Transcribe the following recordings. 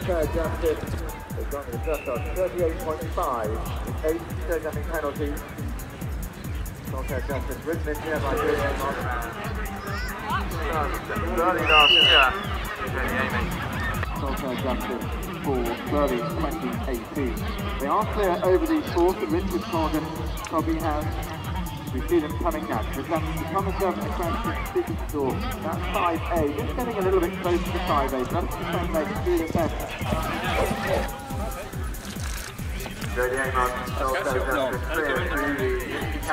Third justice, they've gone to the just on 38.5, 8 okay, They are clear over the fourth. Richard Morgan, Cobby We see them coming now. We're coming down the Cranston store. That's 5A. Just getting a little bit close to 5A, that's the same way through the fence. 38 miles, 3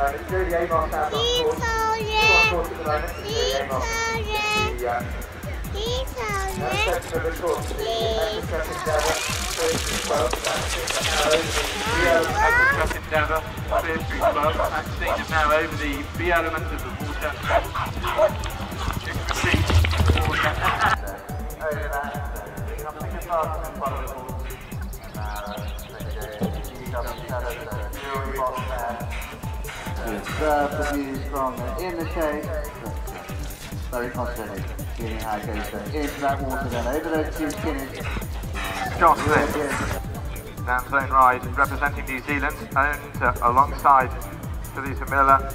one at the moment. Jodie Amos out on course. Two on course at the moment. Jodie Amos. The, uh, that's set for the course. Extra stress endeavour. First well, that's it. Now over the B element. Extra stress endeavour. Clear through well. That's seen it now over the B element of the water. Extra speed. Water. Over that. Something as fast as possible. Observe the views from in the shade. Very concentrated, seeing how it goes then into that water then over those two skinnies. Josh Smith. Down zone ride representing New Zealand, owned uh, alongside Felisa Miller,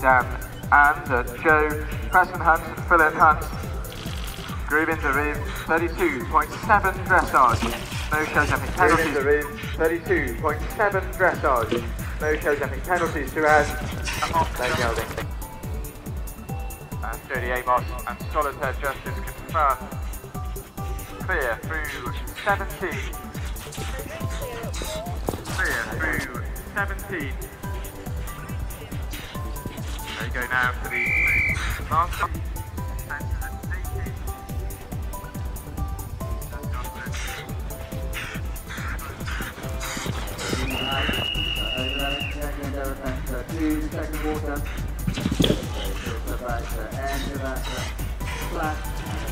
Dan and uh, Joe Preston Hunt, Philip Hunt. Groove into reeve, 32.7 dressage. No show jumping penalties. Groove into reeve, 32.7 dressage. No show jumping penalties to add. No gelding. And Jodie Amos and Soltair Justice confirmed. Clear through 17. Clear through 17. There you go now for the last second water. Go back to end of that flat.